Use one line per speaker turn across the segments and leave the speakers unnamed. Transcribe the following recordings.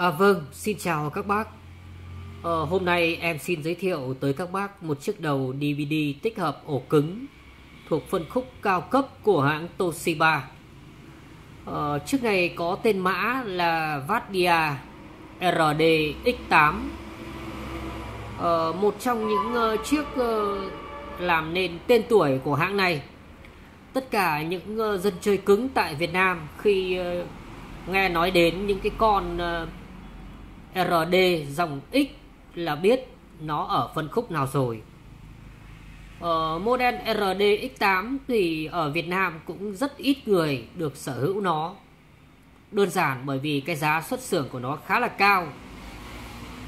À vâng, xin chào các bác. À, hôm nay em xin giới thiệu tới các bác một chiếc đầu DVD tích hợp ổ cứng thuộc phân khúc cao cấp của hãng Toshiba. À, chiếc này có tên mã là Vadia RDX8 À, ờ, một trong những uh, chiếc uh, làm nên tên tuổi của hãng này. Tất cả những uh, dân chơi cứng tại Việt Nam khi uh, nghe nói đến những cái con uh, RD dòng X là biết nó ở phân khúc nào rồi. Ở model RD X8 thì ở Việt Nam cũng rất ít người được sở hữu nó. Đơn giản bởi vì cái giá xuất xưởng của nó khá là cao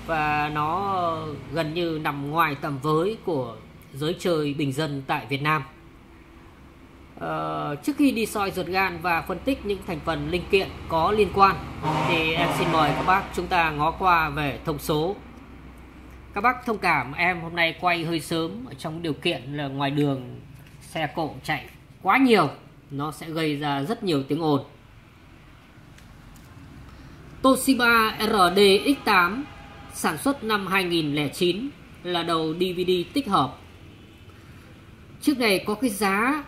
và nó gần như nằm ngoài tầm với của giới chơi bình dân tại Việt Nam. Uh, trước khi đi soi ruột gan và phân tích những thành phần linh kiện có liên quan thì em xin mời các bác chúng ta ngó qua về thông số. Các bác thông cảm em hôm nay quay hơi sớm ở trong điều kiện là ngoài đường xe cộ chạy quá nhiều nó sẽ gây ra rất nhiều tiếng ồn. Toshiba RDX8 sản xuất năm 2009 là đầu DVD tích hợp. Trước này có cái giá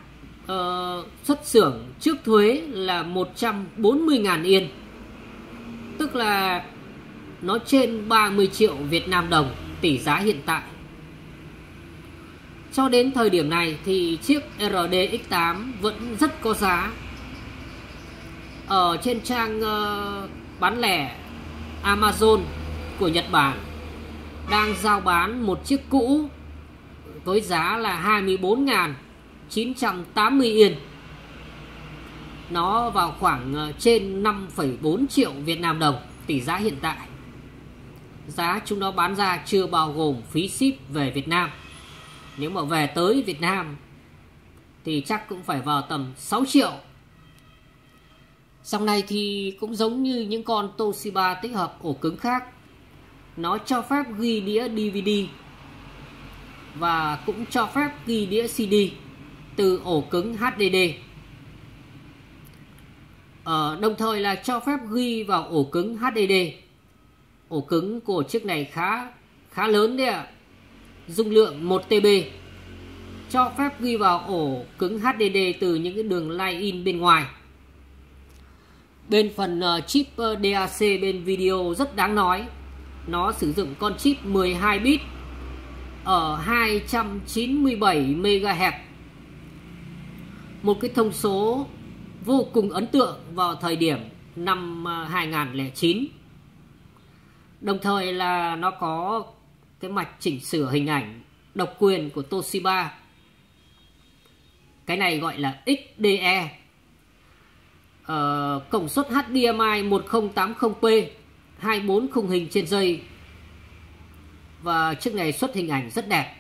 uh, xuất xưởng trước thuế là 140.000 yên. Tức là nó trên 30 triệu Việt Nam đồng tỷ giá hiện tại. Cho đến thời điểm này thì chiếc RDX8 vẫn rất có giá. Ở trên trang uh, bán lẻ Amazon của Nhật Bản đang giao bán một chiếc cũ với giá là 24.980 yên. Nó vào khoảng ờ, trên 5,4 triệu Việt Nam đồng tỷ giá hiện tại. Giá chúng nó bán ra chưa bao gồm phí ship về Việt Nam. Nếu mà về tới Việt Nam thì chắc cũng phải vào tầm 6 triệu. Dòng này thì cũng giống như những con Toshiba tích hợp ổ cứng khác Nó cho phép ghi đĩa DVD Và cũng cho phép ghi đĩa CD từ ổ cứng HDD ờ, Đồng thời là cho phép ghi vào ổ cứng HDD ổ cứng của chiếc này khá khá lớn đấy ạ. Dung lượng 1 TB cho phép ghi vào ổ cứng HDD từ những cái đường line in bên ngoài. Bên phần ờ, chip ờ, DAC bên video rất đáng nói. Nó sử dụng con chip 12 bit ở 297 MHz một cái thông số vô cùng ấn tượng vào thời điểm năm à, 2009 Đồng thời là nó có cái mạch chỉnh sửa hình ảnh độc quyền của Toshiba. Cái này gọi là XDE. Ờ, công suất HDMI 1080p 24 khung hình trên giây và chiếc này xuất hình ảnh rất đẹp.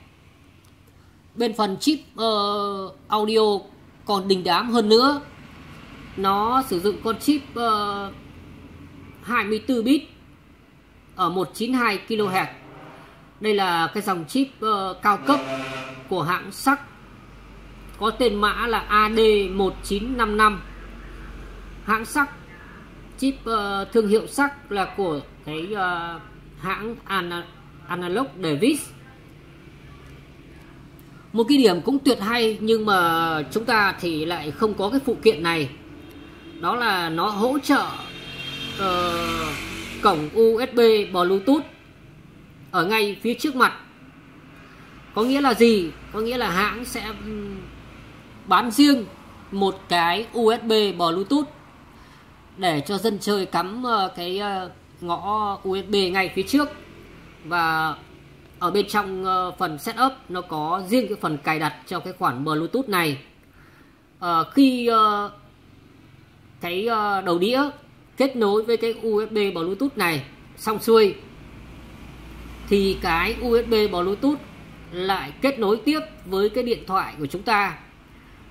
Bên phần chip uh, audio còn đình đám hơn nữa. Nó sử dụng con chip ờ, uh, 24 bit ở 192 kHz. Đây là cái dòng chip uh, cao cấp của hãng sắc có tên mã là AD1955. Hãng sắc chip uh, thương hiệu sắc là của cái uh, hãng an Analog Davis. Một cái điểm cũng tuyệt hay nhưng mà chúng ta thì lại không có cái phụ kiện này. Đó là nó hỗ trợ uh, cổng USB Bluetooth ở ngay phía trước mặt. Có nghĩa là gì? Có nghĩa là hãng sẽ bán riêng một cái USB Bluetooth để cho dân chơi cắm ờ, cái ờ, ngõ USB ngay phía trước. Và ở bên trong ờ, phần setup nó có riêng cái phần cài đặt cho cái khoản Bluetooth này. À, khi ờ, cái đầu đĩa kết nối với cái USB Bluetooth này xong xuôi thì cái USB Bluetooth lại kết nối tiếp với cái điện thoại của chúng ta.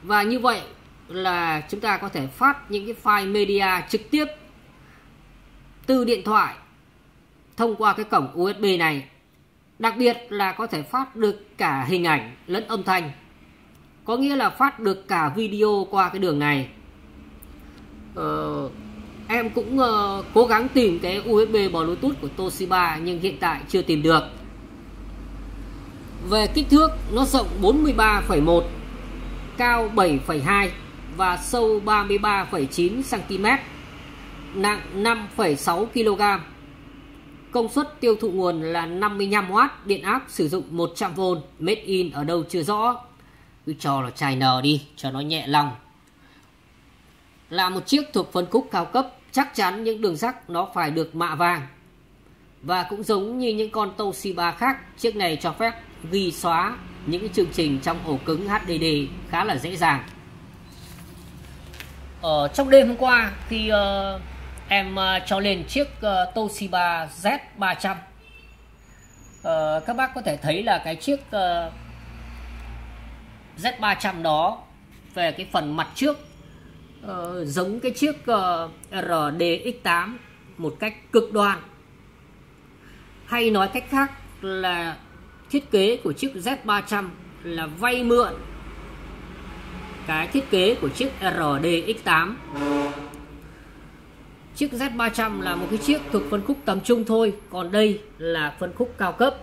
Và như vậy là chúng ta có thể phát những cái file media trực tiếp từ điện thoại thông qua cái cổng USB này đặc biệt là có thể phát được cả hình ảnh lẫn âm thanh. Có nghĩa là phát được cả video qua cái đường này. Ờ, em cũng uh, cố gắng tìm cái USB Bluetooth của Toshiba nhưng hiện tại chưa tìm được. Về kích thước nó rộng 43,1 cao 7,2 và sâu 33,9 cm nặng 5,6 kg công suất tiêu thụ nguồn là 55W điện áp sử dụng 100V made in ở đâu chưa rõ. Cứ cho là chai nở đi cho nó nhẹ lòng. Là một chiếc thuộc phân khúc cao cấp chắc chắn những đường sắt nó phải được mạ vàng. Và cũng giống như những con Toshiba khác chiếc này cho phép ghi xóa những chương trình trong ổ cứng HDD khá là dễ dàng. Ở trong đêm hôm qua khi uh, ờ, em ờ, cho lên chiếc ờ, Toshiba Z300 uh, ờ, các bác có thể thấy là cái chiếc Z300 đó về cái phần mặt trước uh, giống cái chiếc uh, RDX8 một cách cực đoan. Hay nói cách khác là thiết kế của chiếc Z300 là vay mượn cái thiết kế của chiếc RDX8 chiếc Z300 là một cái chiếc thuộc phân khúc tầm trung thôi còn đây là phân khúc cao cấp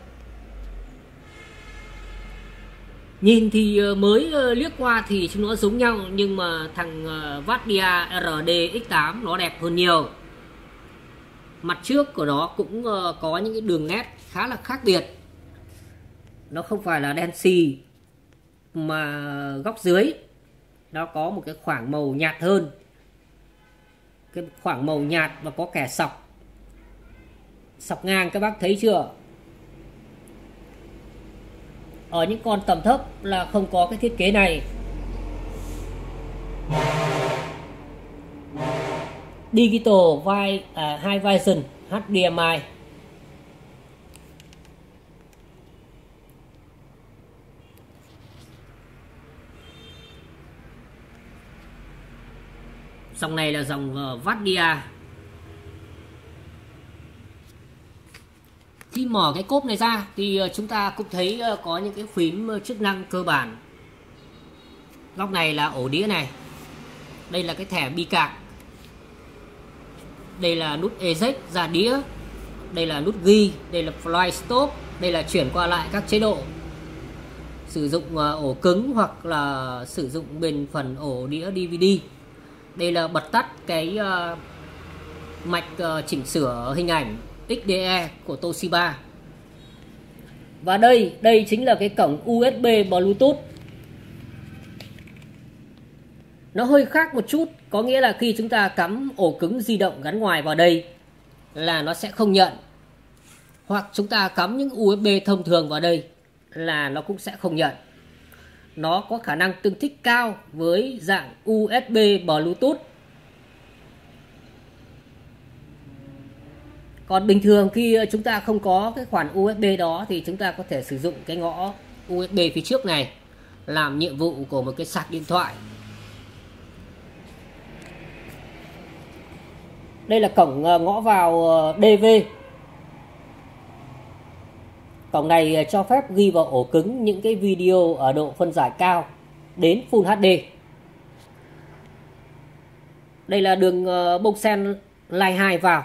Nhìn thì ờ, mới ờ, liếc qua thì chúng nó giống nhau nhưng mà thằng ờ, Vadia RD X8 nó đẹp hơn nhiều. Mặt trước của nó cũng ờ, có những cái đường nét khá là khác biệt. Nó không phải là đen xì mà góc dưới nó có một cái khoảng màu nhạt hơn. Cái khoảng màu nhạt và có kẻ sọc. Sọc ngang các bác thấy chưa? ở những con tầm thấp là không có cái thiết kế này Digital vai à, High Vision HDMI Dòng này là dòng ờ, Vadia. Khi mở cái cốp này ra thì ờ, chúng ta cũng thấy ờ, có những cái phím chức năng cơ bản. Góc này là ổ đĩa này. Đây là cái thẻ bi cạc. Đây là nút eject ra đĩa. Đây là nút ghi đây là fly stop. Đây là chuyển qua lại các chế độ. Sử dụng ổ cứng hoặc là sử dụng bên phần ổ đĩa DVD đây là bật tắt cái ờ, mạch ờ, chỉnh sửa hình ảnh XDE của Toshiba. Và đây đây chính là cái cổng USB Bluetooth. Nó hơi khác một chút, có nghĩa là khi chúng ta cắm ổ cứng di động gắn ngoài vào đây là nó sẽ không nhận. Hoặc chúng ta cắm những USB thông thường vào đây là nó cũng sẽ không nhận nó có khả năng tương thích cao với dạng USB Bluetooth. Còn bình thường khi chúng ta không có cái khoản USB đó thì chúng ta có thể sử dụng cái ngõ USB phía trước này làm nhiệm vụ của một cái sạc điện thoại. Đây là cổng ờ, ngõ vào ờ, DV cổng này ờ, cho phép ghi vào ổ cứng những cái video ở độ phân giải cao đến Full HD đây là đường ờ, bông sen line 2 vào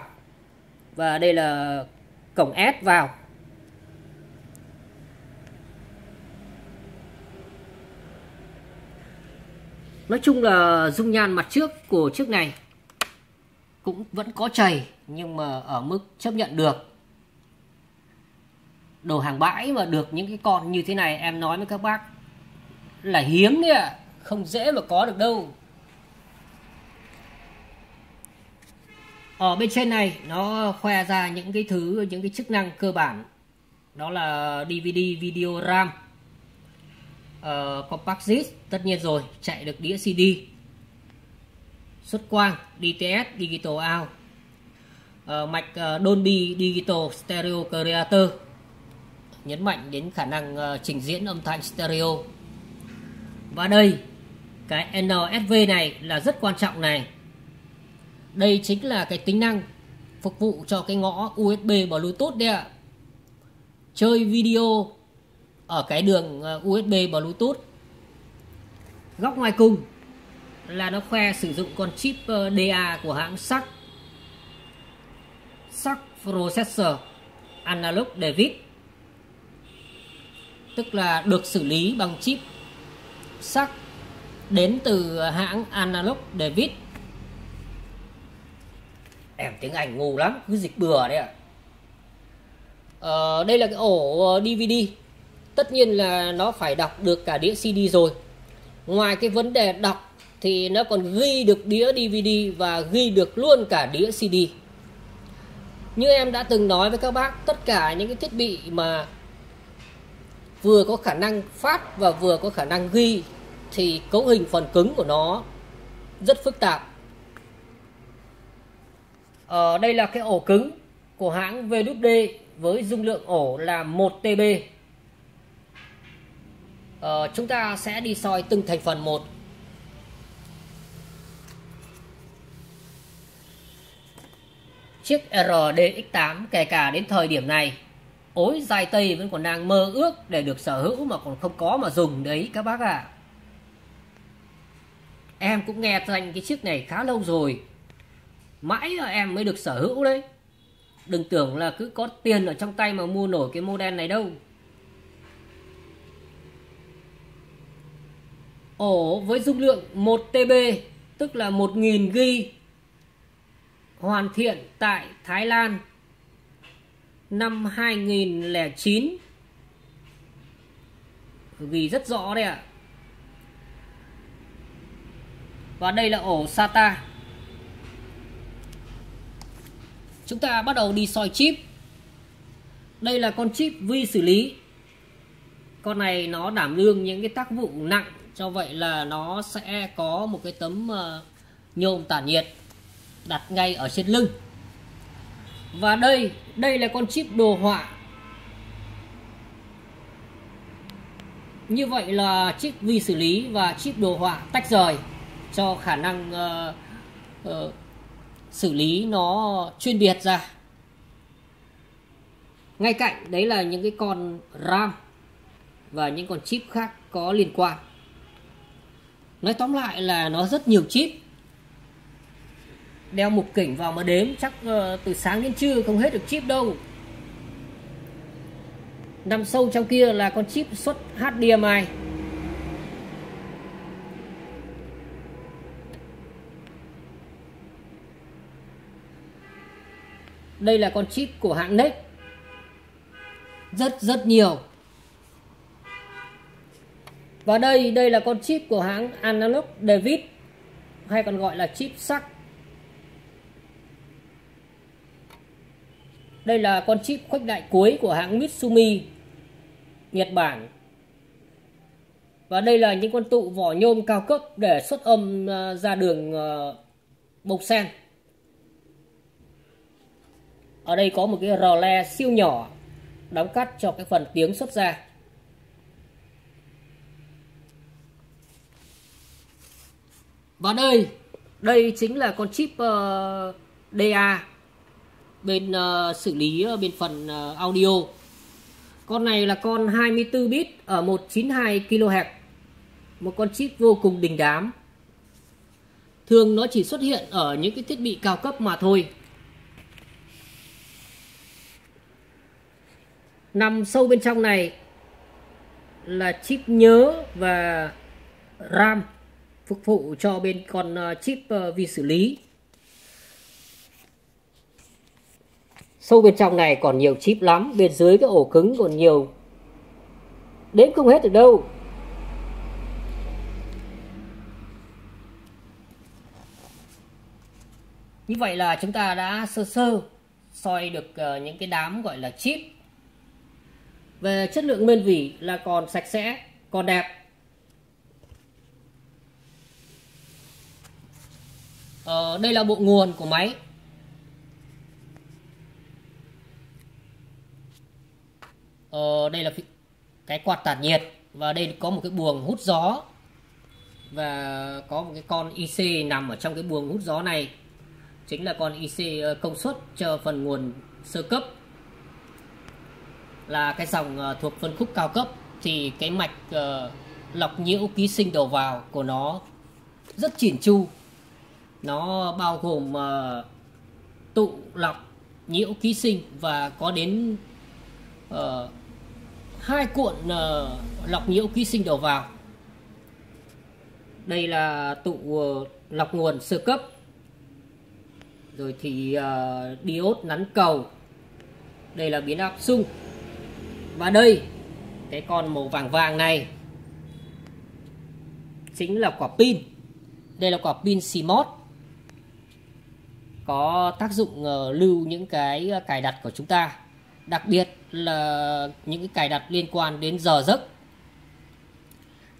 và đây là cổng S vào Nói chung là dung nhan mặt trước của chiếc này cũng vẫn có chảy nhưng mà ở mức chấp nhận được. Đồ hàng bãi mà được những cái con như thế này em nói với các bác là hiếm đấy ạ, không dễ mà có được đâu. ở bên trên này nó khoe ra những cái thứ những cái chức năng cơ bản. Đó là DVD video RAM. Ờ, uh, compact disc tất nhiên rồi chạy được đĩa CD xuất quang DTS digital out. Uh, mạch uh, Dolby digital stereo creator nhấn mạnh đến khả năng uh, trình diễn âm thanh stereo. Và đây cái NSV này là rất quan trọng này. Đây chính là cái tính năng phục vụ cho cái ngõ USB Bluetooth đấy ạ. Chơi video ở cái đường ờ, USB Bluetooth. Góc ngoài cùng là nó khoe sử dụng con chip ờ, DA của hãng SAC SAC processor analog David tức là được xử lý bằng chip sắc đến từ hãng analog David. Em tiếng Anh ngu lắm cứ dịch bừa đấy ạ. Ờ, đây là cái ổ ờ, DVD tất nhiên là nó phải đọc được cả đĩa CD rồi. Ngoài cái vấn đề đọc thì nó còn ghi được đĩa DVD và ghi được luôn cả đĩa CD như em đã từng nói với các bác tất cả những cái thiết bị mà vừa có khả năng phát và vừa có khả năng ghi thì cấu hình phần cứng của nó rất phức tạp. Ở đây là cái ổ cứng của hãng VWD với dung lượng ổ là 1 TB ờ, chúng ta sẽ đi soi từng thành phần một. Chiếc RDX8 kể cả đến thời điểm này ối dài tây vẫn còn đang mơ ước để được sở hữu mà còn không có mà dùng đấy, các bác ạ. À. em cũng nghe danh cái chiếc này khá lâu rồi. Mãi là em mới được sở hữu đấy. Đừng tưởng là cứ có tiền ở trong tay mà mua nổi cái model này đâu. Ổ với dung lượng 1 TB tức là 1000 GB hoàn thiện tại Thái Lan năm 2009 ghi rất rõ đây ạ. Và đây là ổ SATA. Chúng ta bắt đầu đi soi chip. Đây là con chip vi xử lý. Con này nó đảm đương những cái tác vụ nặng, cho vậy là nó sẽ có một cái tấm ờ, nhôm tản nhiệt đặt ngay ở trên lưng và đây đây là con chip đồ họa. Như vậy là chip vi xử lý và chip đồ họa tách rời cho khả năng uh, uh, xử lý nó chuyên biệt ra. Ngay cạnh đấy là những cái con RAM và những con chip khác có liên quan. Nói tóm lại là nó rất nhiều chip đeo mục kỉnh vào mà đếm chắc uh, từ sáng đến trưa không hết được chip đâu. Nằm sâu trong kia là con chip xuất HDMI đây là con chip của hãng NEC rất rất nhiều. Và đây đây là con chip của hãng Analog David hay còn gọi là chip sắc. Đây là con chip khuếch đại cuối của hãng Mitsumi Nhật Bản. Và đây là những con tụ vỏ nhôm cao cấp để xuất âm ờ, ra đường ờ, bộc sen. Ở đây có một cái rò le siêu nhỏ đóng cắt cho cái phần tiếng xuất ra. Và đây đây chính là con chip ờ, uh, DA bên uh, xử lý uh, bên phần uh, audio. Con này là con 24 bit ở 192 kHz một con chip vô cùng đình đám. Thường nó chỉ xuất hiện ở những cái thiết bị cao cấp mà thôi. Nằm sâu bên trong này là chip nhớ và RAM phục vụ cho bên con chip vi xử lý. Sâu bên trong này còn nhiều chip lắm bên dưới cái ổ cứng còn nhiều. Đến không hết được đâu. Như vậy là chúng ta đã sơ sơ soi được ờ, những cái đám gọi là chip. Về chất lượng nguyên vỉ là còn sạch sẽ còn đẹp. Ờ, đây là bộ nguồn của máy. Ờ, đây là cái quạt tản nhiệt và đây có một cái buồng hút gió và có một cái con IC nằm ở trong cái buồng hút gió này. Chính là con IC ờ, công suất cho phần nguồn sơ cấp. Là cái dòng ờ, thuộc phân khúc cao cấp thì cái mạch uh, lọc nhiễu ký sinh đầu vào của nó rất chỉn chu. Nó bao gồm uh, tụ lọc nhiễu ký sinh và có đến uh, hai cuộn uh, lọc nhiễu ký sinh đầu vào. Đây là tụ uh, lọc nguồn sơ cấp. Rồi thì ờ, uh, diode nắn cầu. Đây là biến áp xung và đây cái con màu vàng vàng này chính là quả pin. Đây là quả pin CMOS có tác dụng uh, lưu những cái cài đặt của chúng ta. Đặc biệt là những cái cài đặt liên quan đến giờ giấc.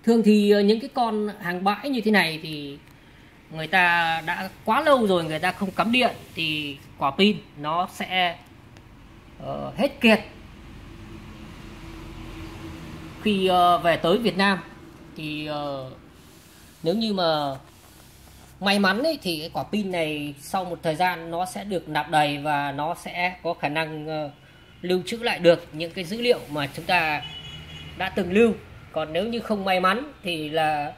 Thường thì ờ, những cái con hàng bãi như thế này thì người ta đã quá lâu rồi người ta không cắm điện thì quả pin nó sẽ uh, hết kiệt. Khi uh, về tới Việt Nam thì uh, nếu như mà may mắn ấy, thì cái quả pin này sau một thời gian nó sẽ được nạp đầy và nó sẽ có khả năng uh, lưu trữ lại được những cái dữ liệu mà chúng ta đã từng lưu. Còn nếu như không may mắn thì là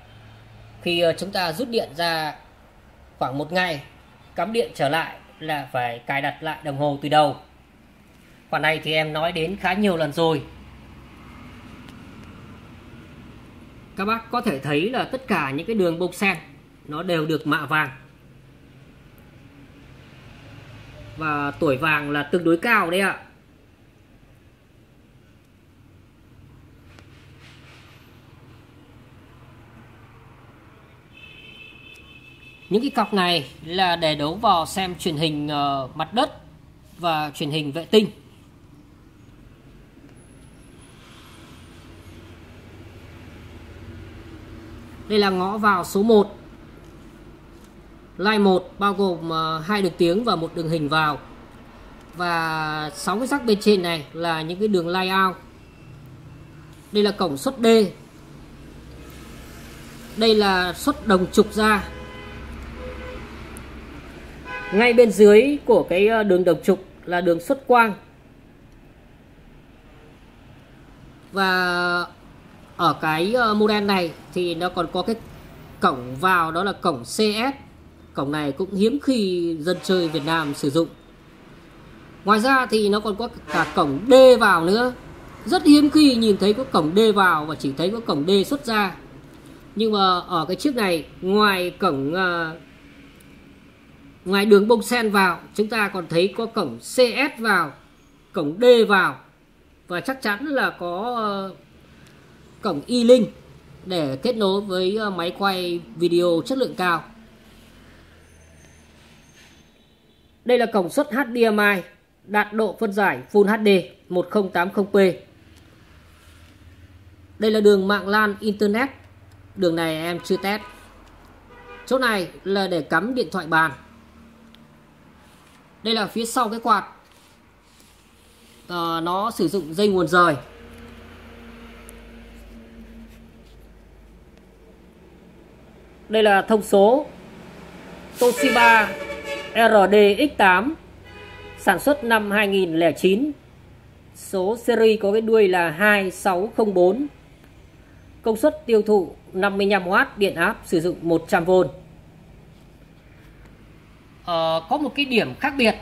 khi ờ, chúng ta rút điện ra khoảng một ngày, cắm điện trở lại là phải cài đặt lại đồng hồ từ đầu. Khoản này thì em nói đến khá nhiều lần rồi. Các bác có thể thấy là tất cả những cái đường bông sen nó đều được mạ vàng. Và tuổi vàng là tương đối cao đấy ạ. Những cái cọc này là để đấu vào xem truyền hình ờ, mặt đất và truyền hình vệ tinh. Đây là ngõ vào số 1 line 1 bao gồm ờ, hai đường tiếng và một đường hình vào. Và sáu cái rắc bên trên này là những cái đường layout. Out đây là cổng xuất D. Đây là xuất đồng trục ra ngay bên dưới của cái ờ, đường đồng trục là đường xuất quang. Và ở cái ờ, model này thì nó còn có cái cổng vào, đó là cổng CS cổng này cũng hiếm khi dân chơi Việt Nam sử dụng. Ngoài ra thì nó còn có cả cổng D vào nữa. Rất hiếm khi nhìn thấy có cổng D vào và chỉ thấy có cổng D xuất ra. Nhưng mà ở cái chiếc này, ngoài cổng ờ, ngoài đường bông sen vào, chúng ta còn thấy có cổng CS vào, cổng D vào. Và chắc chắn là có ờ, cổng e-link để kết nối với ờ, máy quay video chất lượng cao. Đây là cổng xuất HDMI đạt độ phân giải Full HD 1080p đây là đường mạng LAN Internet. Đường này em chưa test. Chỗ này là để cắm điện thoại bàn đây là phía sau cái quạt. À, nó sử dụng dây nguồn rời. Đây là thông số Toshiba RDX8 sản xuất năm 2009 số series có cái đuôi là 2604 công suất tiêu thụ 55W điện áp sử dụng 100V Ờ, có một cái điểm khác biệt.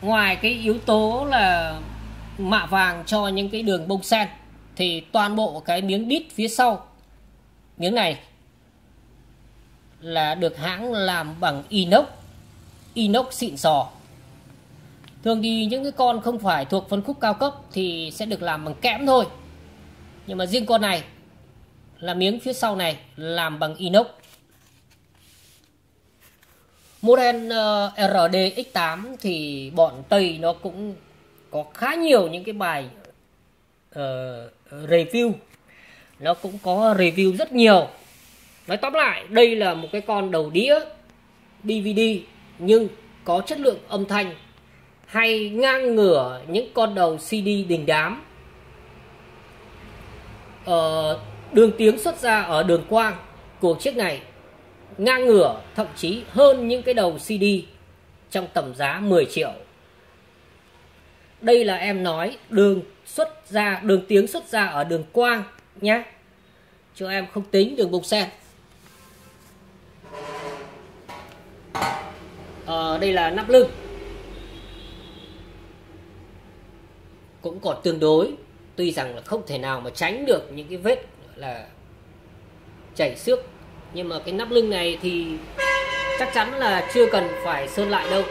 Ngoài cái yếu tố là mạ vàng cho những cái đường bông sen, thì toàn bộ cái miếng đít phía sau, miếng này là được hãng làm bằng inox inox xịn sò. Thường thì những cái con không phải thuộc phân khúc cao cấp thì sẽ được làm bằng kẽm thôi. Nhưng mà riêng con này là miếng phía sau này làm bằng inox. Model ờ, uh, RDX8 thì bọn Tây nó cũng có khá nhiều những cái bài uh, review. Nó cũng có review rất nhiều. Nói tóm lại đây là một cái con đầu đĩa DVD nhưng có chất lượng âm thanh hay ngang ngửa những con đầu CD đình đám. Ờ, đường tiếng xuất ra ở đường quang của chiếc này ngang ngửa thậm chí hơn những cái đầu CD trong tầm giá 10 triệu. Đây là em nói đường xuất ra, đường tiếng xuất ra ở đường quang nhé. Cho em không tính đường bục sen. Ờ, đây là nắp lưng. cũng còn tương đối tuy rằng là không thể nào mà tránh được những cái vết là chảy xước nhưng mà cái nắp lưng này thì chắc chắn là chưa cần phải sơn lại đâu.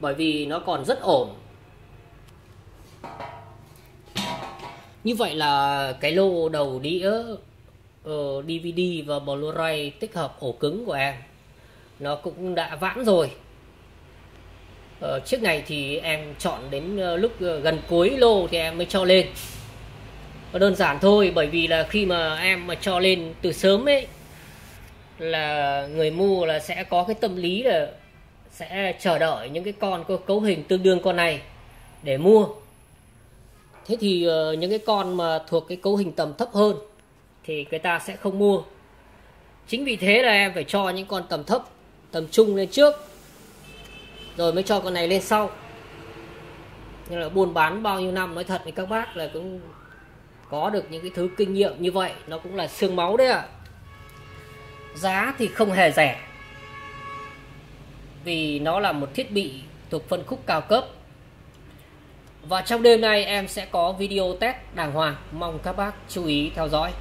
Bởi vì nó còn rất ổn. Như vậy là cái lô đầu đĩa ờ, uh, DVD và Blu-ray tích hợp ổ cứng của em nó cũng đã vãn rồi. Ờ, uh, chiếc này thì em chọn đến ờ, lúc ờ, gần cuối lô thì em mới cho lên. Đơn giản thôi bởi vì là khi mà em mà cho lên từ sớm ấy là người mua là sẽ có cái tâm lý là sẽ chờ đợi những cái con có cấu hình tương đương con này để mua. Thế thì uh, những cái con mà thuộc cái cấu hình tầm thấp hơn thì người ta sẽ không mua. Chính vì thế là em phải cho những con tầm thấp tầm trung lên trước rồi mới cho con này lên sau. Nhưng là buôn bán bao nhiêu năm nói thật với các bác là cũng có được những cái thứ kinh nghiệm như vậy nó cũng là xương máu đấy ạ. À. giá thì không hề rẻ. Vì nó là một thiết bị thuộc phân khúc cao cấp. Và trong đêm nay em sẽ có video test đàng hoàng. Mong các bác chú ý theo dõi.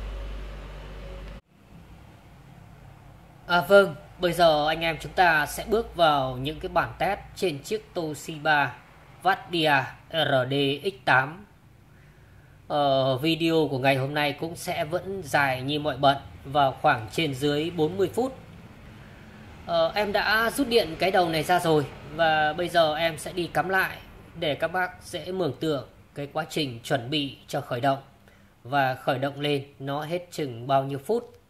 À vâng, bây giờ anh em chúng ta sẽ bước vào những cái bản test trên chiếc Toshiba Vadia RDX8. ờ, Video của ngày hôm nay cũng sẽ vẫn dài như mọi bận vào khoảng trên dưới 40 phút. Ờ, Em đã rút điện cái đầu này ra rồi và bây giờ em sẽ đi cắm lại để các bác dễ mường tượng cái quá trình chuẩn bị cho khởi động. Và khởi động lên nó hết chừng bao nhiêu phút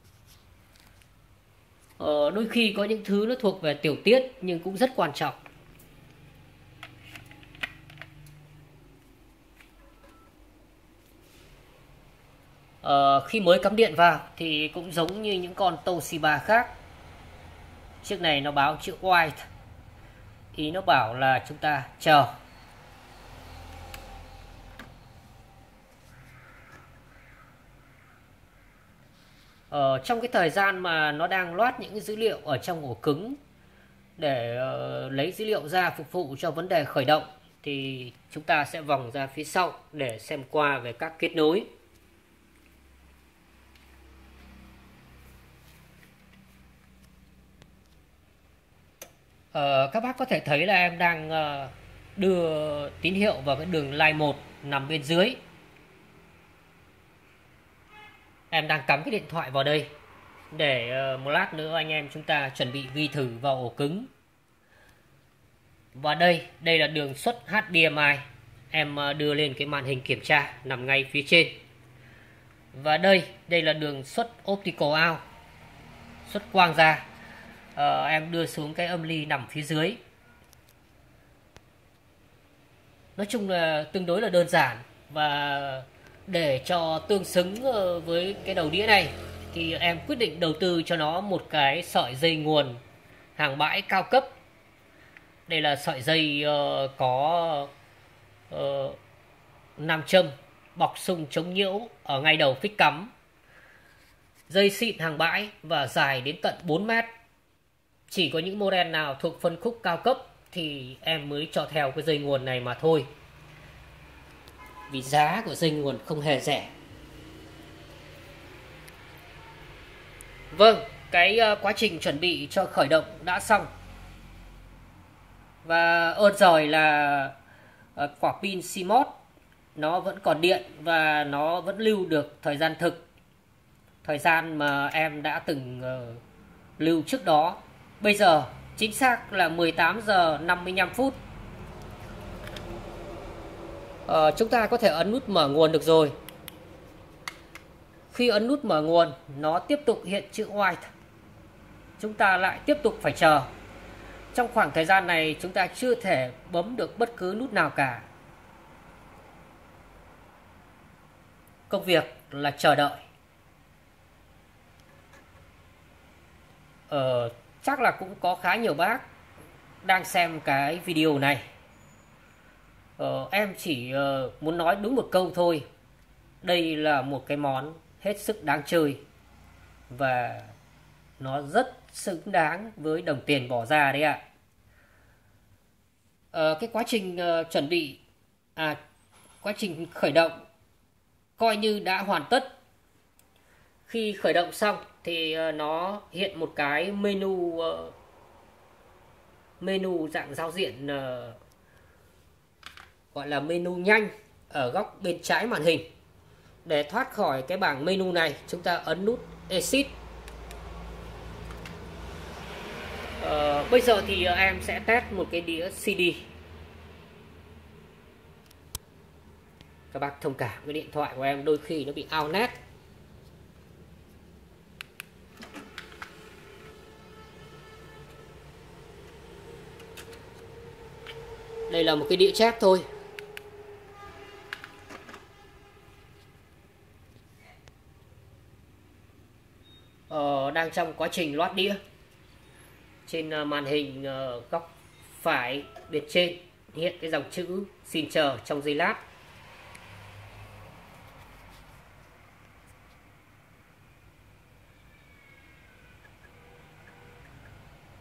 ờ, đôi khi có những thứ nó thuộc về tiểu tiết nhưng cũng rất quan trọng. Ờ, khi mới cắm điện vào thì cũng giống như những con Toshiba khác. Chiếc này nó báo chữ white. Ý nó bảo là chúng ta chờ. Ờ, trong cái thời gian mà nó đang loát những cái dữ liệu ở trong ổ cứng để uh, lấy dữ liệu ra phục vụ cho vấn đề khởi động thì chúng ta sẽ vòng ra phía sau để xem qua về các kết nối. Uh, các bác có thể thấy là em đang uh, đưa tín hiệu vào cái đường line 1 nằm bên dưới em đang cắm cái điện thoại vào đây. Để ờ, một lát nữa anh em chúng ta chuẩn bị ghi thử vào ổ cứng. Và đây đây là đường xuất HDMI em ờ, đưa lên cái màn hình kiểm tra nằm ngay phía trên. Và đây đây là đường xuất optical out. Xuất quang ra. À, em đưa xuống cái âm ly nằm phía dưới. Nói chung là tương đối là đơn giản. Và để cho tương xứng ờ, với cái đầu đĩa này thì em quyết định đầu tư cho nó một cái sợi dây nguồn hàng bãi cao cấp. Đây là sợi dây uh, có uh, nam châm bọc sung chống nhiễu ở ngay đầu phích cắm. Dây xịn hàng bãi và dài đến tận 4 mét. Chỉ có những model nào thuộc phân khúc cao cấp thì em mới cho theo cái dây nguồn này mà thôi vì giá của dây nguồn không hề rẻ. Vâng, cái ờ, quá trình chuẩn bị cho khởi động đã xong. Và ơn rồi là ờ, quả pin CMOS nó vẫn còn điện và nó vẫn lưu được thời gian thực. Thời gian mà em đã từng uh, lưu trước đó. Bây giờ chính xác là 18 giờ 55 phút à, chúng ta có thể ấn nút mở nguồn được rồi. Khi ấn nút mở nguồn nó tiếp tục hiện chữ white. Chúng ta lại tiếp tục phải chờ. Trong khoảng thời gian này chúng ta chưa thể bấm được bất cứ nút nào cả. Công việc là chờ đợi. Ờ, chắc là cũng có khá nhiều bác đang xem cái video này uh, em chỉ uh, muốn nói đúng một câu thôi. Đây là một cái món hết sức đáng chơi và nó rất xứng đáng với đồng tiền bỏ ra đấy ạ à, cái quá trình uh, chuẩn bị à quá trình khởi động coi như đã hoàn tất khi khởi động xong thì uh, nó hiện một cái menu uh, menu dạng giao diện uh, gọi là menu nhanh ở góc bên trái màn hình. Để thoát khỏi cái bảng menu này chúng ta ấn nút exit. Ờ, bây giờ thì ờ, em sẽ test một cái đĩa CD các bác thông cảm cái điện thoại của em đôi khi nó bị out nét. Đây là một cái đĩa chép thôi. Ờ, đang trong quá trình loát đĩa. Trên ờ, màn hình ờ, góc phải bên trên hiện cái dòng chữ xin chờ trong giây lát.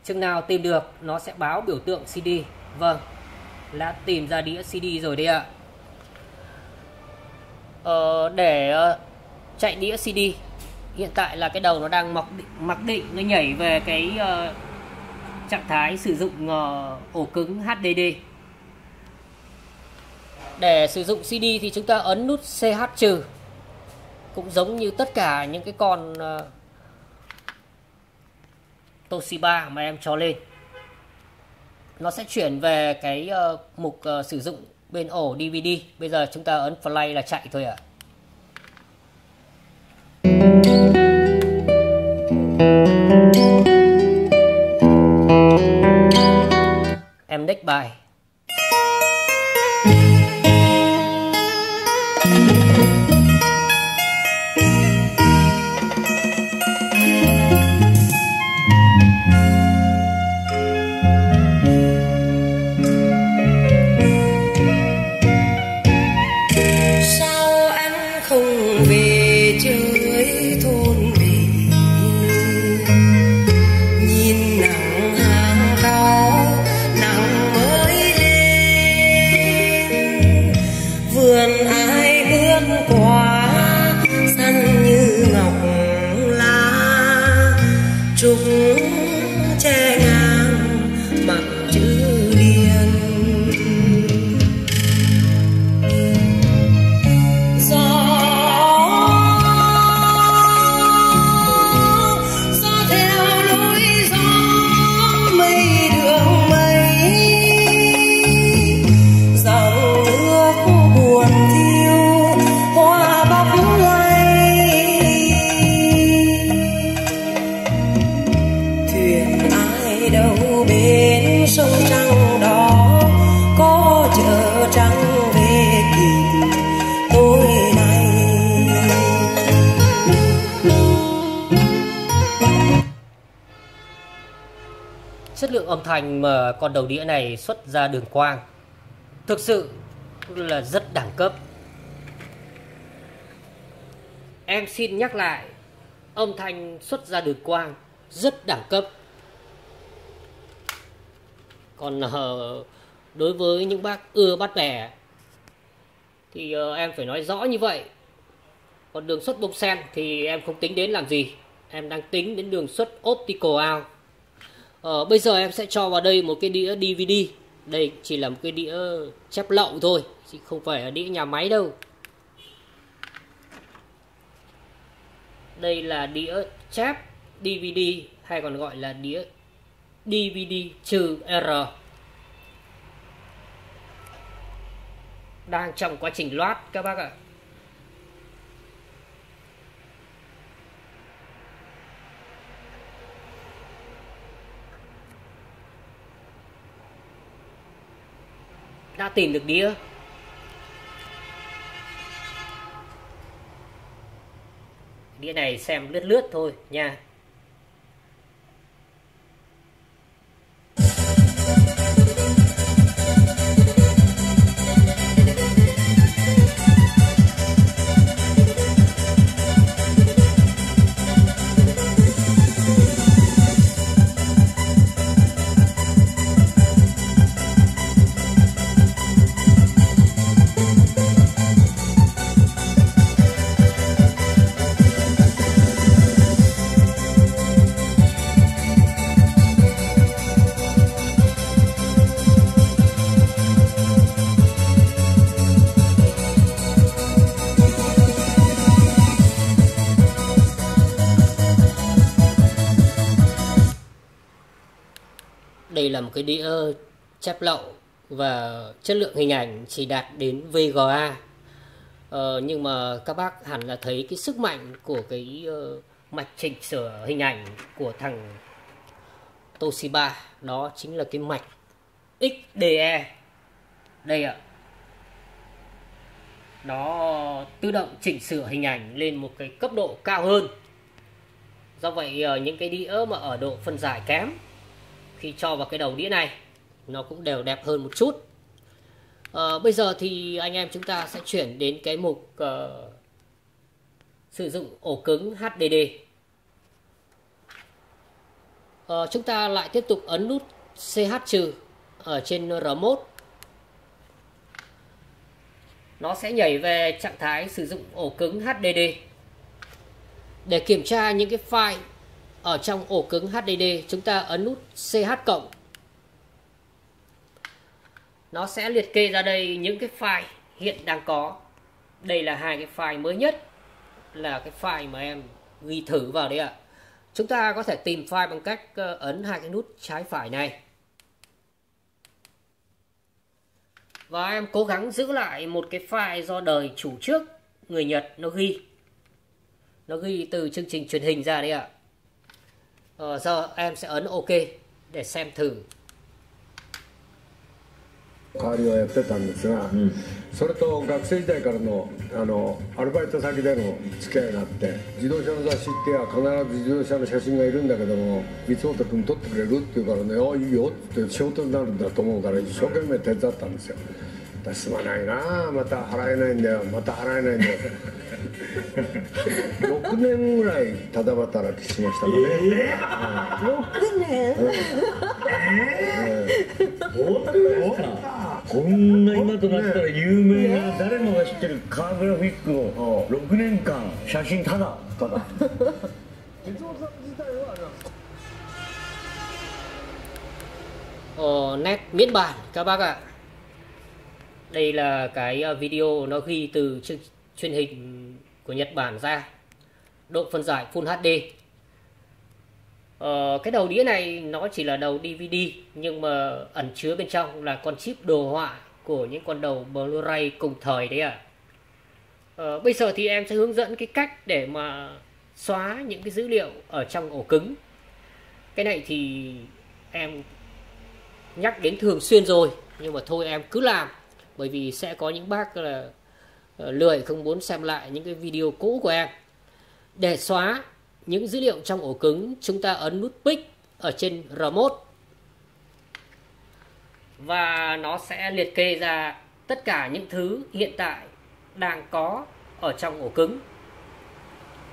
Chừng nào tìm được nó sẽ báo biểu tượng CD vâng đã tìm ra đĩa CD rồi đấy ạ. Ờ, để chạy đĩa CD hiện tại là cái đầu nó đang mặc định, mặc định nó nhảy về cái uh, trạng thái sử dụng uh, ổ cứng HDD để sử dụng CD thì chúng ta ấn nút CH trừ. Cũng giống như tất cả những cái con uh, Toshiba mà em cho lên. Nó sẽ chuyển về cái uh, mục uh, sử dụng bên ổ DVD bây giờ chúng ta ấn play là chạy thôi ạ. à. Em next bài. Con đầu đĩa này xuất ra đường quang. Thực sự là rất đẳng cấp. Em xin nhắc lại, âm thanh xuất ra đường quang rất đẳng cấp. Còn ờ, đối với những bác ưa bắt bẻ thì ờ, em phải nói rõ như vậy. Còn đường xuất bông sen thì em không tính đến làm gì. Em đang tính đến đường xuất optical out. Ờ, bây giờ em sẽ cho vào đây một cái đĩa DVD Đây chỉ là một cái đĩa chép lậu thôi Chứ không phải là đĩa nhà máy đâu. Đây là đĩa chép DVD hay còn gọi là đĩa DVD trừ R. Đang trong quá trình loát các bác ạ. Đã tìm được đĩa đĩa này xem lướt lướt thôi nha. Đây là một cái đĩa chép lậu và chất lượng hình ảnh chỉ đạt đến VGA ờ, nhưng mà các bác hẳn là thấy cái sức mạnh của cái uh, mạch chỉnh sửa hình ảnh của thằng Toshiba đó chính là cái mạch XDE đây ạ. Nó tự động chỉnh sửa hình ảnh lên một cái cấp độ cao hơn. Do vậy ờ, những cái đĩa mà ở độ phân giải kém khi cho vào cái đầu đĩa này nó cũng đều đẹp hơn một chút. À, bây giờ thì anh em chúng ta sẽ chuyển đến cái mục uh, sử dụng ổ cứng HDD à, ờ, chúng ta lại tiếp tục ấn nút CH trừ ở trên remote. Nó sẽ nhảy về trạng thái sử dụng ổ cứng HDD để kiểm tra những cái file ở trong ổ cứng HDD chúng ta ấn nút CH cộng. Nó sẽ liệt kê ra đây những cái file hiện đang có. Đây là hai cái file mới nhất, là cái file mà em ghi thử vào đấy ạ. Chúng ta có thể tìm file bằng cách ờ, ấn hai cái nút trái phải này. Và em cố gắng giữ lại một cái file do đời chủ trước, người Nhật nó ghi. Nó ghi từ chương trình truyền hình ra đấy ạ. Ờ, giờ em sẽ ấn OK để xem thử?
代わりをやってたんですが、うん、それと学生時代からのあのアルバイト先での付き合いがあって自動車の雑誌ってや必ず自動車の写真がいるんだけども三本君撮ってくれるって言うからね「あいいよ」って仕事になるんだと思うから一生懸命手伝ったんですよ。すまないな。また払えないんだよ。また払えないんだよ。6年ぐらいただ働きしましたかね、え
ー、6年、
えー、本当ですかこんな今となったら有名な誰もが知ってるカーグラフィックを6年間写真ただ。ただ。哲夫さん自体はあれなんですか
Ờ, nét miễn bản các bác ạ đây là cái ờ, video nó ghi từ chương truyền hình của Nhật Bản ra. Độ phân giải Full HD ờ, cái đầu đĩa này nó chỉ là đầu DVD nhưng mà ẩn chứa bên trong là con chip đồ họa của những con đầu Blu-ray cùng thời đấy à ờ, bây giờ thì em sẽ hướng dẫn cái cách để mà xóa những cái dữ liệu ở trong ổ cứng. Cái này thì em nhắc đến thường xuyên rồi nhưng mà thôi em cứ làm bởi vì sẽ có những bác là ờ, lười không muốn xem lại những cái video cũ của em. Để xóa những dữ liệu trong ổ cứng, chúng ta ấn nút pick ở trên remote. Và nó sẽ liệt kê ra tất cả những thứ hiện tại đang có ở trong ổ cứng.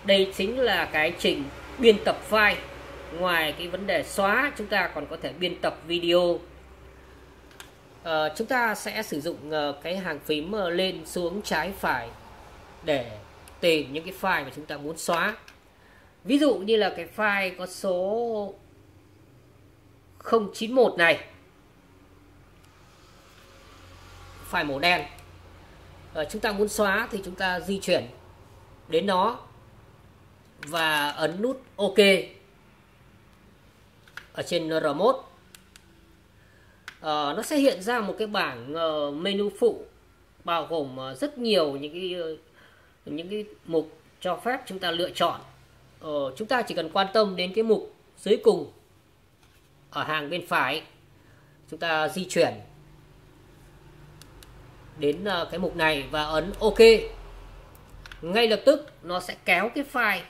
Đây chính là cái trình biên tập file. Ngoài cái vấn đề xóa, chúng ta còn có thể biên tập video uh, chúng ta sẽ sử dụng uh, cái hàng phím uh, lên xuống trái phải để tìm những cái file mà chúng ta muốn xóa. Ví dụ như là cái file có số 091 này. File màu đen. Uh, chúng ta muốn xóa thì chúng ta di chuyển đến nó và ấn nút OK ở trên remote uh, nó sẽ hiện ra một cái bảng uh, menu phụ bao gồm uh, rất nhiều những cái uh, những cái mục cho phép chúng ta lựa chọn. Uh, chúng ta chỉ cần quan tâm đến cái mục dưới cùng ở hàng bên phải chúng ta di chuyển đến uh, cái mục này và ấn OK. Ngay lập tức nó sẽ kéo cái file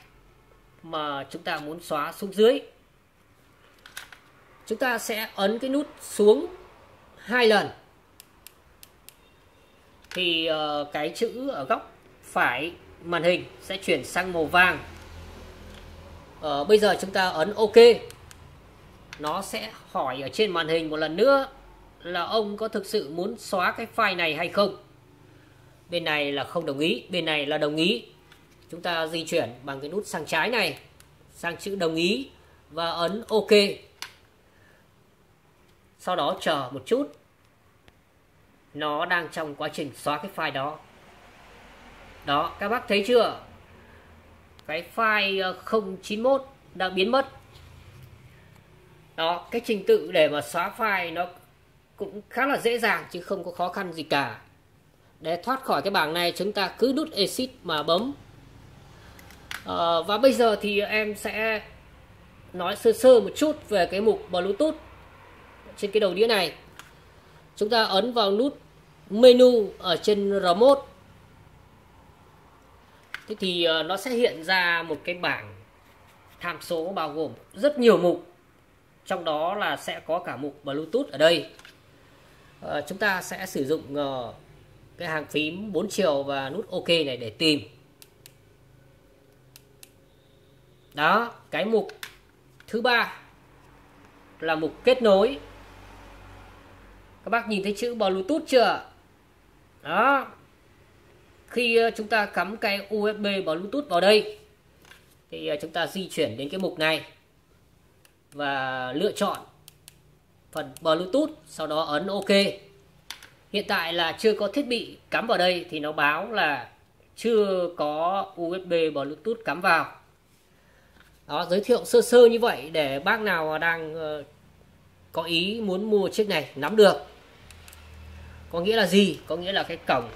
mà chúng ta muốn xóa xuống dưới chúng ta sẽ ấn cái nút xuống hai lần. Thì uh, cái chữ ở góc phải màn hình sẽ chuyển sang màu vàng. Uh, bây giờ chúng ta ấn OK. Nó sẽ hỏi ở trên màn hình một lần nữa là ông có thực sự muốn xóa cái file này hay không? Bên này là không đồng ý bên này là đồng ý. Chúng ta di chuyển bằng cái nút sang trái này sang chữ đồng ý và ấn OK sau đó chờ một chút. Nó đang trong quá trình xóa cái file đó. Đó các bác thấy chưa? Cái file ờ, 091 đã biến mất. Đó cái trình tự để mà xóa file nó cũng khá là dễ dàng chứ không có khó khăn gì cả. Để thoát khỏi cái bảng này chúng ta cứ nút exit mà bấm. À, và bây giờ thì em sẽ nói sơ sơ một chút về cái mục Bluetooth trên cái đầu đĩa này. Chúng ta ấn vào nút menu ở trên remote. Thế thì ờ, nó sẽ hiện ra một cái bảng tham số bao gồm rất nhiều mục. Trong đó là sẽ có cả mục Bluetooth ở đây. À, chúng ta sẽ sử dụng uh, cái hàng phím 4 chiều và nút OK này để tìm. Đó cái mục thứ ba là mục kết nối các bác nhìn thấy chữ Bluetooth chưa? Đó. Khi ờ, chúng ta cắm cái USB Bluetooth vào đây thì ờ, chúng ta di chuyển đến cái mục này và lựa chọn phần Bluetooth sau đó ấn OK. Hiện tại là chưa có thiết bị cắm vào đây thì nó báo là chưa có USB Bluetooth cắm vào. Đó giới thiệu sơ sơ như vậy để bác nào đang uh, có ý muốn mua chiếc này, nắm được. Có nghĩa là gì? Có nghĩa là cái cổng,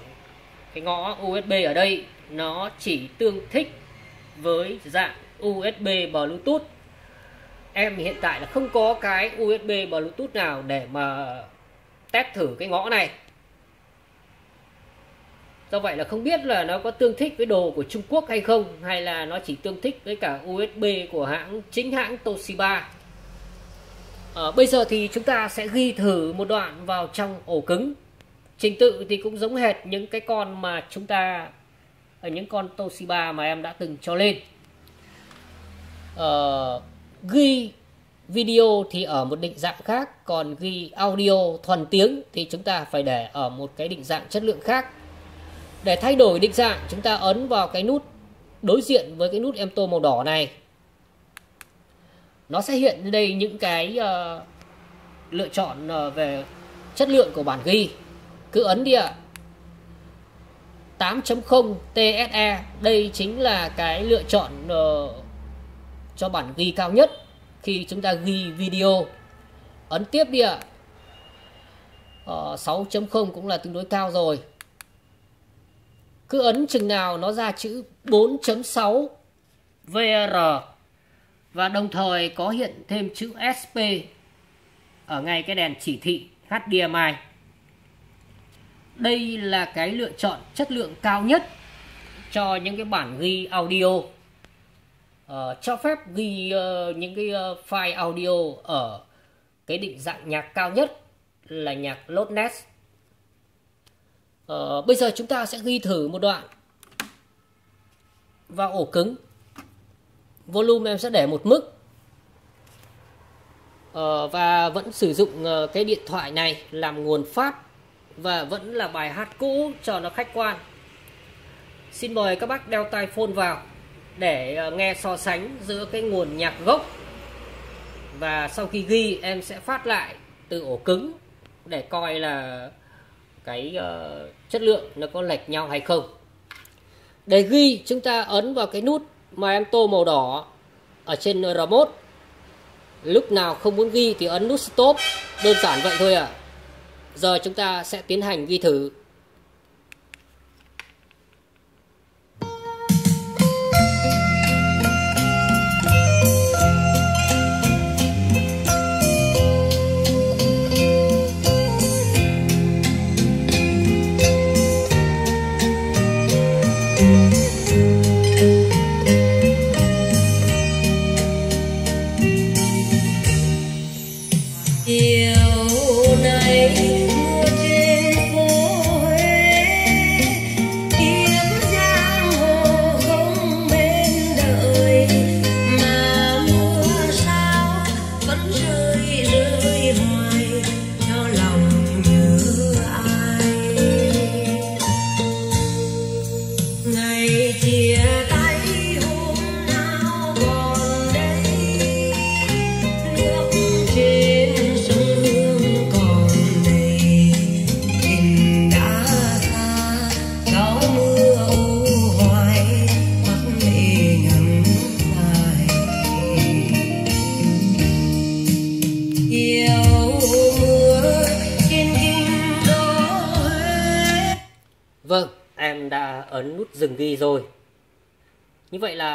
cái ngõ USB ở đây nó chỉ tương thích với dạng USB Bluetooth. Em hiện tại là không có cái USB Bluetooth nào để mà test thử cái ngõ này. Do vậy là không biết là nó có tương thích với đồ của Trung Quốc hay không, hay là nó chỉ tương thích với cả USB của hãng, chính hãng Toshiba à, bây giờ thì chúng ta sẽ ghi thử một đoạn vào trong ổ cứng. Trình tự thì cũng giống hệt những cái con mà chúng ta ở những con Toshiba mà em đã từng cho lên. À, ghi video thì ở một định dạng khác còn ghi audio thuần tiếng thì chúng ta phải để ở một cái định dạng chất lượng khác. Để thay đổi định dạng chúng ta ấn vào cái nút đối diện với cái nút em tô màu đỏ này nó sẽ hiện đây những cái uh, lựa chọn uh, về chất lượng của bản ghi cứ ấn đi ạ à. 8.0 TSE đây chính là cái lựa chọn uh, cho bản ghi cao nhất khi chúng ta ghi video ấn tiếp đi ạ à. uh, 6.0 cũng là tương đối cao rồi cứ ấn chừng nào nó ra chữ 4.6 VR và đồng thời có hiện thêm chữ SP ở ngay cái đèn chỉ thị HDMI. Đây là cái lựa chọn chất lượng cao nhất cho những cái bản ghi audio. Uh, cho phép ghi uh, những cái uh, file audio ở cái định dạng nhạc cao nhất là nhạc lossless Ờ, bây giờ chúng ta sẽ ghi thử một đoạn vào ổ cứng. Volume em sẽ để một mức. Ờ, và vẫn sử dụng ờ, cái điện thoại này làm nguồn phát và vẫn là bài hát cũ cho nó khách quan. Xin mời các bác đeo tai phone vào để ờ, nghe so sánh giữa cái nguồn nhạc gốc và sau khi ghi em sẽ phát lại từ ổ cứng để coi là cái uh, chất lượng nó có lệch nhau hay không để ghi chúng ta ấn vào cái nút mà em tô màu đỏ ở trên remote lúc nào không muốn ghi thì ấn nút stop. Đơn giản vậy thôi ạ. À. giờ chúng ta sẽ tiến hành ghi thử.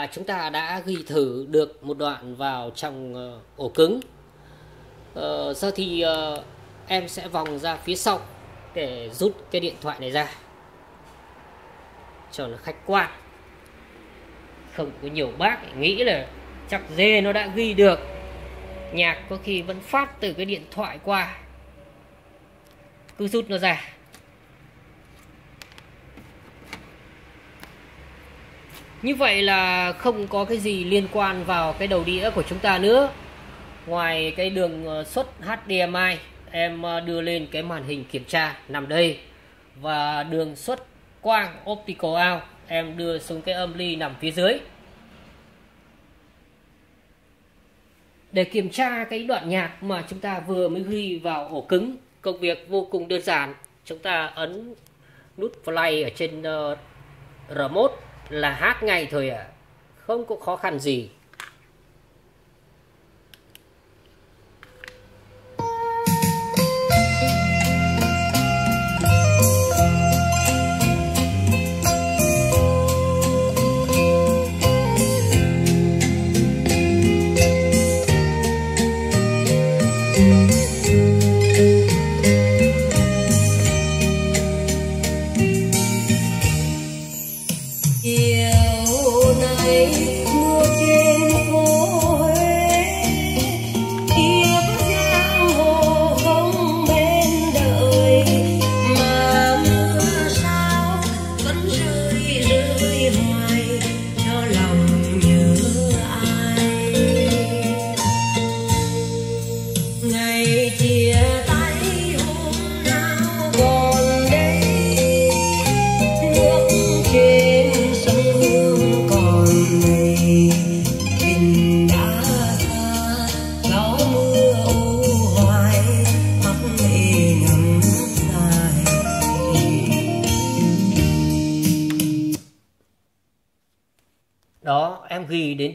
Là chúng ta đã ghi thử được một đoạn vào trong ờ, ổ cứng. Uh, giờ thì uh, em sẽ vòng ra phía sau để rút cái điện thoại này ra cho nó khách quan. Không có nhiều bác nghĩ là chắc dê nó đã ghi được. Nhạc có khi vẫn phát từ cái điện thoại qua. Cứ rút nó ra. Như vậy là không có cái gì liên quan vào cái đầu đĩa của chúng ta nữa. Ngoài cái đường ờ, xuất HDMI em ờ, đưa lên cái màn hình kiểm tra nằm đây. Và đường xuất quang optical out em đưa xuống cái âm ly nằm phía dưới. Để kiểm tra cái đoạn nhạc mà chúng ta vừa mới ghi vào ổ cứng công việc vô cùng đơn giản. Chúng ta ấn nút play ở trên uh, remote là hát ngay thôi à. Không có khó khăn gì.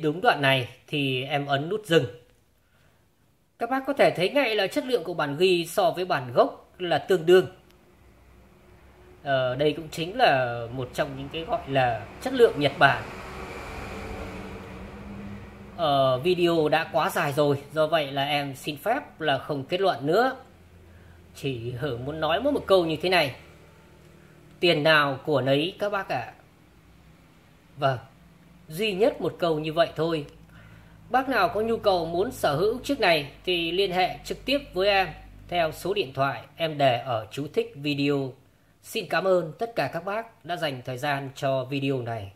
Đúng đoạn này thì em ấn nút dừng. Các bác có thể thấy ngay là chất lượng của bản ghi so với bản gốc là tương đương. Ờ, đây cũng chính là một trong những cái gọi là chất lượng Nhật Bản. Ờ, video đã quá dài rồi do vậy là em xin phép là không kết luận nữa. Chỉ hở muốn nói mỗi một câu như thế này. Tiền nào của nấy các bác ạ. À. vâng duy nhất một câu như vậy thôi. Bác nào có nhu cầu muốn sở hữu chiếc này thì liên hệ trực tiếp với em theo số điện thoại em để ở chú thích video. Xin cảm ơn tất cả các bác đã dành thời gian cho video này.